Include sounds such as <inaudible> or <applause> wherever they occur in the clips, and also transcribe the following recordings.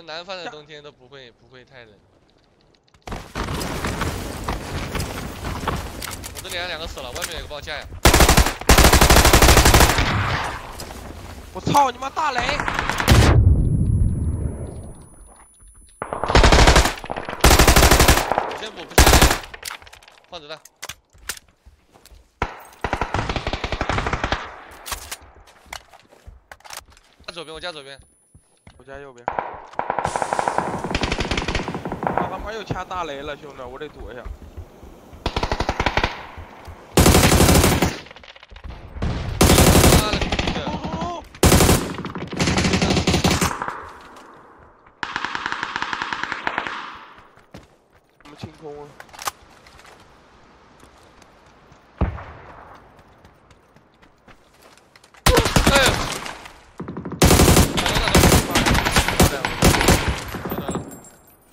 们南方的冬天都不会不会太冷。我这里还两个死了，外面有个报价呀！我操你妈大雷！我先补，不下来，换子弹。加左边，我加左边。我家右边。又掐大雷了，兄弟，我得躲一下。怎么清空啊？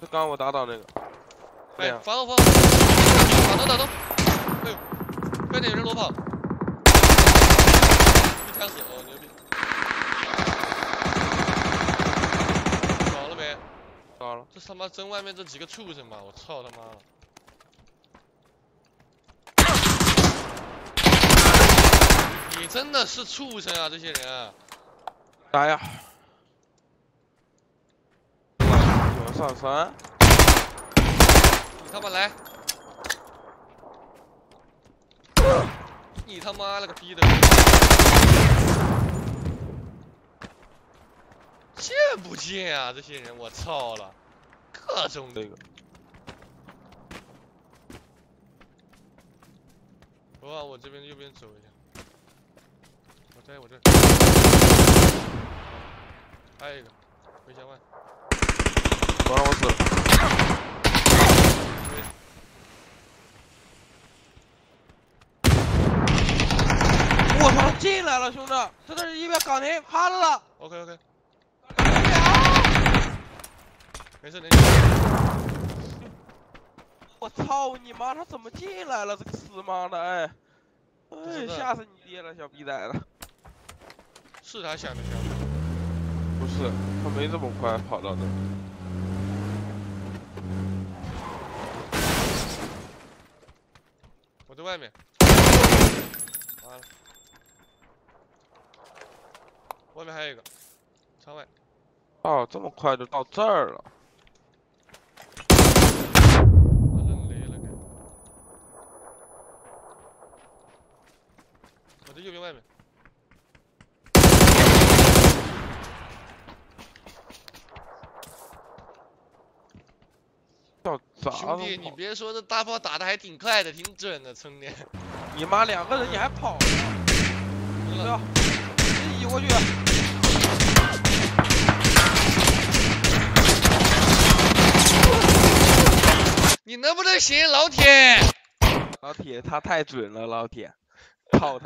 这刚我打倒那个。对哎，呀，防后防，打灯打灯！哎呦，快点有人裸跑！一枪死，哦牛逼！搞了没？到了。这他妈真外面这几个畜生吧！我操他妈的！你真的是畜生啊！这些人啊，打呀！九上山，你他妈来！你他妈了个逼的！见不见啊？这些人，我操了！各种这个我往我这边右边走一下。我在我这。还有一个，回家外。我让我死了。我操，进来了，兄弟！这都是一边岗亭趴着了。OK OK，没事没事。<laughs> 我操你妈！他怎么进来了？这个死妈的，哎，哎，吓死你爹了，小逼崽子！是他想的想不是，他没这么快跑到那。我在外面。完了。外面还有一个，窗外。哦，这么快就到这儿了。把人雷了。我在右边外面。兄弟，你别说，这大炮打的还挺快的，挺准的，兄弟。你妈两个人你还跑？赢 <laughs> 了不要，你移过去。能不能行，老铁？老铁，他太准了，老铁，操他！